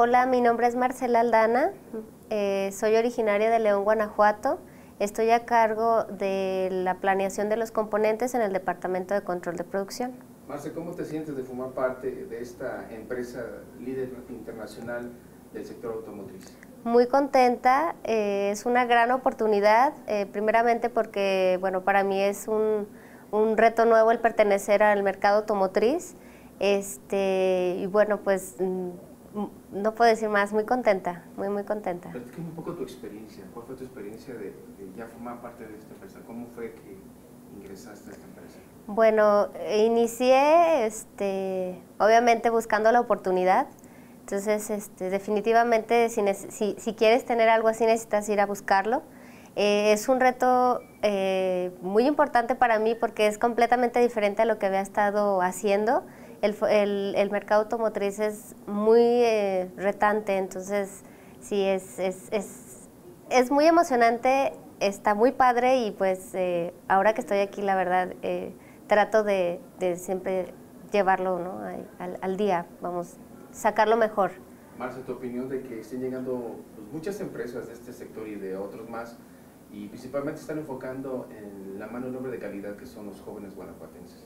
Hola, mi nombre es Marcela Aldana, eh, soy originaria de León, Guanajuato. Estoy a cargo de la planeación de los componentes en el Departamento de Control de Producción. Marce, ¿cómo te sientes de formar parte de esta empresa líder internacional del sector automotriz? Muy contenta, eh, es una gran oportunidad, eh, primeramente porque bueno, para mí es un, un, reto nuevo el pertenecer al mercado automotriz. Este, y bueno, pues mm, no puedo decir más, muy contenta, muy, muy contenta. Platícame un poco tu experiencia, ¿cuál fue tu experiencia de, de ya formar parte de esta empresa? ¿Cómo fue que ingresaste a esta empresa? Bueno, inicié este, obviamente buscando la oportunidad. Entonces, este, definitivamente, si, si, si, quieres tener algo así, necesitas ir a buscarlo. Eh, es un reto eh, muy importante para mí porque es completamente diferente a lo que había estado haciendo. El, el, el mercado automotriz es muy eh, retante, entonces sí, es, es, es, es, muy emocionante, está muy padre y pues eh, ahora que estoy aquí, la verdad, eh, trato de, de, siempre llevarlo ¿no? al, al, día, vamos, sacarlo mejor. Marcia, tu opinión de que estén llegando pues, muchas empresas de este sector y de otros más y principalmente están enfocando en la mano de obra de calidad que son los jóvenes guanajuatenses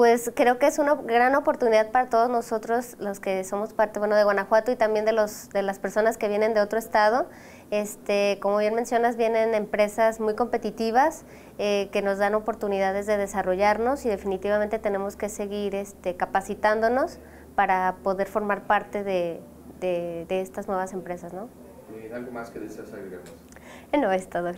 pues creo que es una gran oportunidad para todos nosotros, los que somos parte bueno, de Guanajuato y también de, los, de las personas que vienen de otro estado. Este, como bien mencionas, vienen empresas muy competitivas eh, que nos dan oportunidades de desarrollarnos y definitivamente tenemos que seguir este, capacitándonos para poder formar parte de, de, de estas nuevas empresas. ¿no? ¿Algo más que deseas agregarnos? No, es todo.